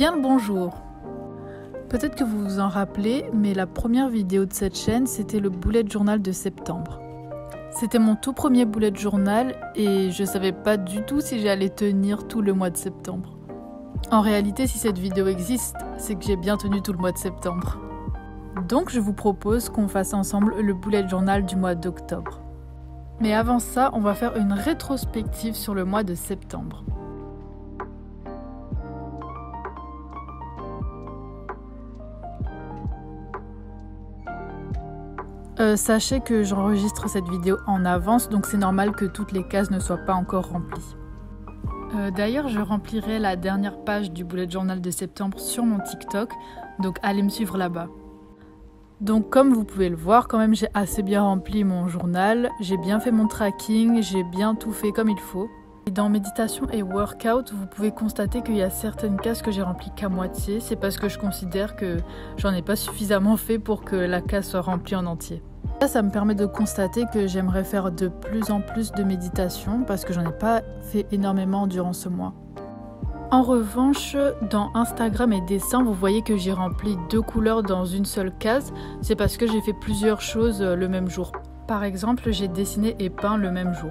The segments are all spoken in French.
Bien le bonjour Peut-être que vous vous en rappelez, mais la première vidéo de cette chaîne, c'était le bullet journal de septembre. C'était mon tout premier bullet journal et je savais pas du tout si j'allais tenir tout le mois de septembre. En réalité, si cette vidéo existe, c'est que j'ai bien tenu tout le mois de septembre. Donc je vous propose qu'on fasse ensemble le bullet journal du mois d'octobre. Mais avant ça, on va faire une rétrospective sur le mois de septembre. Euh, sachez que j'enregistre cette vidéo en avance, donc c'est normal que toutes les cases ne soient pas encore remplies. Euh, d'ailleurs, je remplirai la dernière page du bullet journal de septembre sur mon TikTok, donc allez me suivre là-bas. Donc comme vous pouvez le voir, quand même j'ai assez bien rempli mon journal, j'ai bien fait mon tracking, j'ai bien tout fait comme il faut. Et dans méditation et workout, vous pouvez constater qu'il y a certaines cases que j'ai remplies qu'à moitié, c'est parce que je considère que j'en ai pas suffisamment fait pour que la case soit remplie en entier. Ça, me permet de constater que j'aimerais faire de plus en plus de méditation parce que j'en ai pas fait énormément durant ce mois. En revanche, dans Instagram et dessin, vous voyez que j'ai rempli deux couleurs dans une seule case. C'est parce que j'ai fait plusieurs choses le même jour. Par exemple, j'ai dessiné et peint le même jour.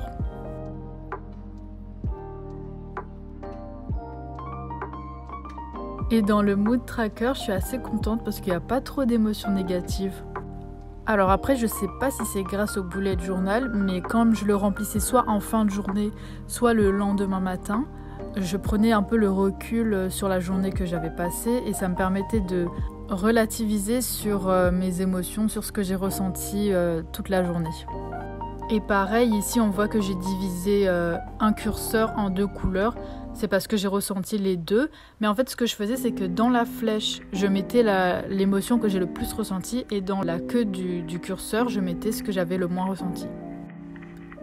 Et dans le mood tracker, je suis assez contente parce qu'il n'y a pas trop d'émotions négatives. Alors après, je sais pas si c'est grâce au bullet journal, mais quand je le remplissais soit en fin de journée, soit le lendemain matin, je prenais un peu le recul sur la journée que j'avais passée et ça me permettait de relativiser sur euh, mes émotions, sur ce que j'ai ressenti euh, toute la journée. Et pareil, ici on voit que j'ai divisé euh, un curseur en deux couleurs c'est parce que j'ai ressenti les deux. Mais en fait, ce que je faisais, c'est que dans la flèche, je mettais l'émotion que j'ai le plus ressentie et dans la queue du, curseur, je mettais ce que j'avais le moins ressenti.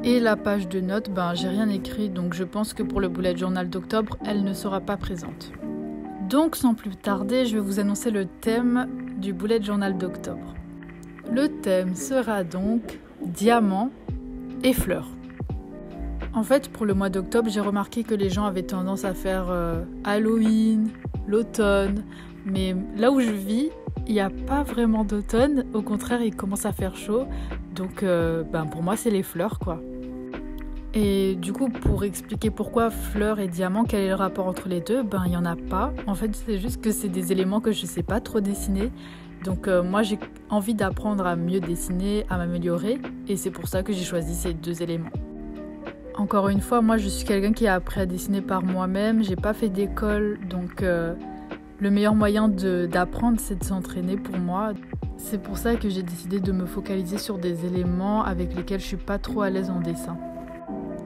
Et la page de notes, ben, j'ai rien écrit, donc je pense que pour le bullet journal d'octobre, elle ne sera pas présente. Donc, sans plus tarder, je vais vous annoncer le thème du bullet journal d'octobre. Le thème sera donc diamant et fleurs. En fait, pour le mois d'octobre, j'ai remarqué que les gens avaient tendance à faire euh, Halloween, l'automne. Mais là où je vis, il n'y a pas vraiment d'automne. Au contraire, il commence à faire chaud. Donc, euh, ben, pour moi, c'est les fleurs, quoi. Et du coup, pour expliquer pourquoi fleurs et diamants, quel est le rapport entre les deux, ben il n'y en a pas. En fait, c'est juste que c'est des éléments que je ne sais pas trop dessiner. Donc euh, moi, j'ai envie d'apprendre à mieux dessiner, à m'améliorer. Et c'est pour ça que j'ai choisi ces deux éléments. Encore une fois, moi je suis quelqu'un qui a appris à dessiner par moi-même, j'ai pas fait d'école, donc euh, le meilleur moyen d'apprendre c'est de s'entraîner pour moi. C'est pour ça que j'ai décidé de me focaliser sur des éléments avec lesquels je suis pas trop à l'aise en dessin.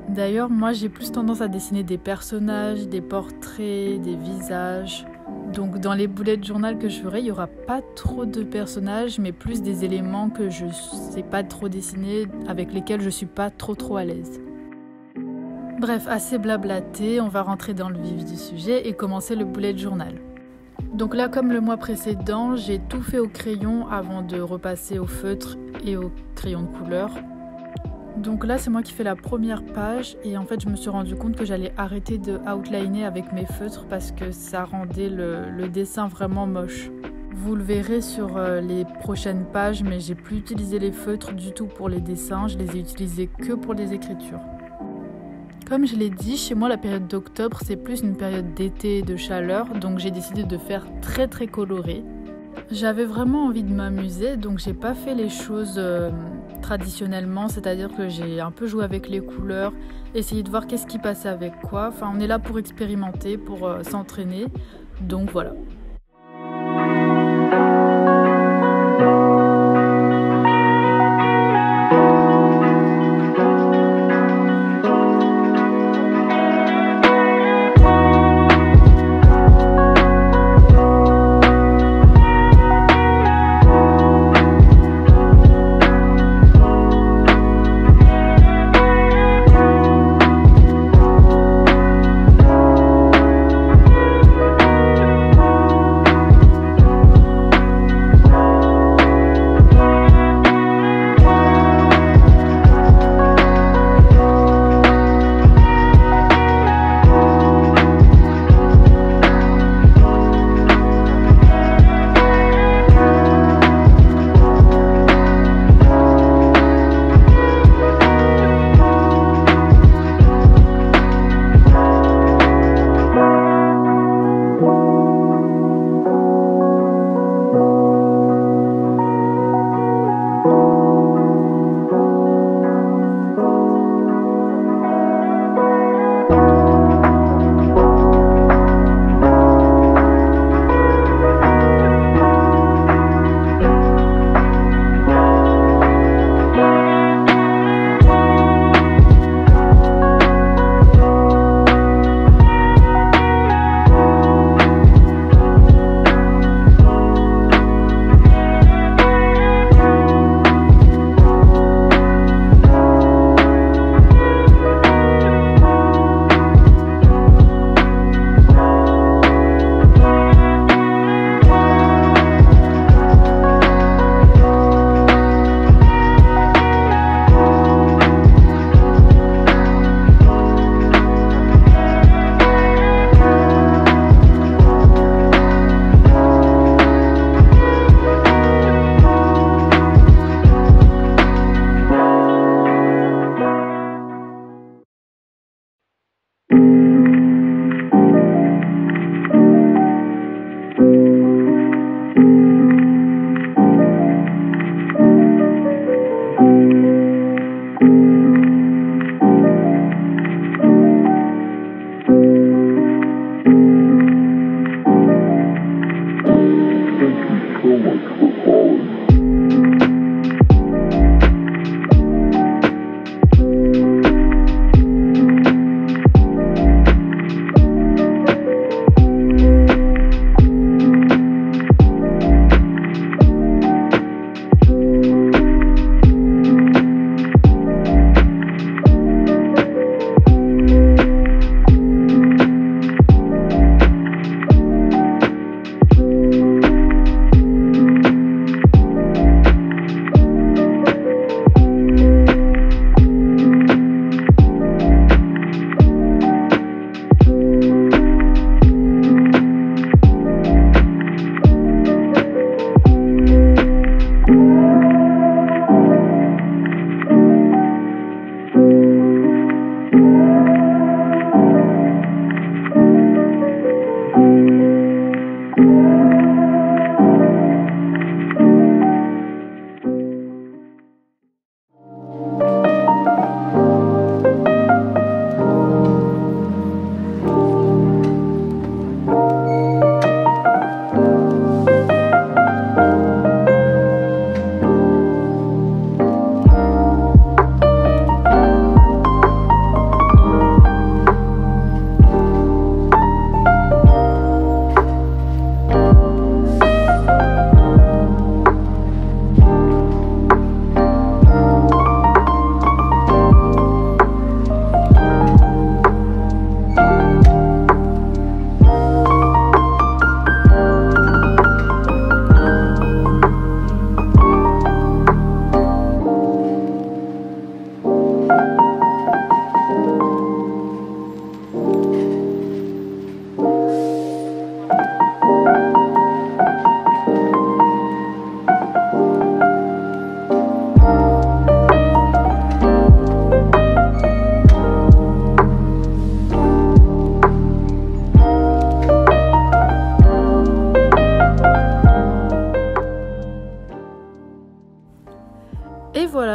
D'ailleurs, moi j'ai plus tendance à dessiner des personnages, des portraits, des visages. Donc dans les boulettes journal que je ferai, il y aura pas trop de personnages, mais plus des éléments que je sais pas trop dessiner, avec lesquels je suis pas trop trop à l'aise. Bref, assez blablaté, on va rentrer dans le vif du sujet et commencer le bullet journal. Donc là, comme le mois précédent, j'ai tout fait au crayon avant de repasser au feutre et au crayon de couleur. Donc là, c'est moi qui fais la première page et en fait, je me suis rendu compte que j'allais arrêter de outliner avec mes feutres parce que ça rendait le, dessin vraiment moche. Vous le verrez sur euh, les prochaines pages, mais j'ai plus utilisé les feutres du tout pour les dessins, je les ai utilisés que pour les écritures. Comme je l'ai dit, chez moi la période d'octobre c'est plus une période d'été et de chaleur, donc j'ai décidé de faire très très coloré. J'avais vraiment envie de m'amuser, donc j'ai pas fait les choses euh, traditionnellement, c'est-à-dire que j'ai un peu joué avec les couleurs, essayé de voir qu'est-ce qui passait avec quoi. Enfin, on est là pour expérimenter, pour euh, s'entraîner, donc voilà. so much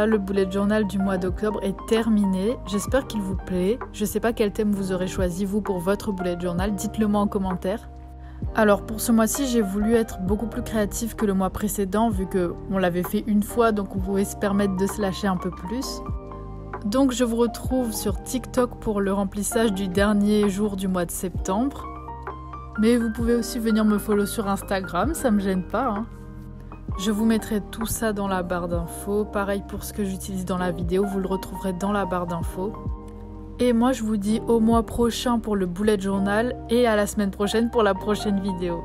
le bullet journal du mois d'octobre est terminé. J'espère qu'il vous plaît. Je ne sais pas quel thème vous aurez choisi vous pour votre bullet journal. Dites-le moi en commentaire. Alors pour ce mois-ci, j'ai voulu être beaucoup plus créative que le mois précédent vu que on l'avait fait une fois, donc on pouvait se permettre de se lâcher un peu plus. Donc je vous retrouve sur TikTok pour le remplissage du dernier jour du mois de septembre. Mais vous pouvez aussi venir me follow sur Instagram, ça me gêne pas. Hein. Je vous mettrai tout ça dans la barre d'infos. Pareil pour ce que j'utilise dans la vidéo, vous le retrouverez dans la barre d'infos. Et moi je vous dis au mois prochain pour le bullet journal et à la semaine prochaine pour la prochaine vidéo.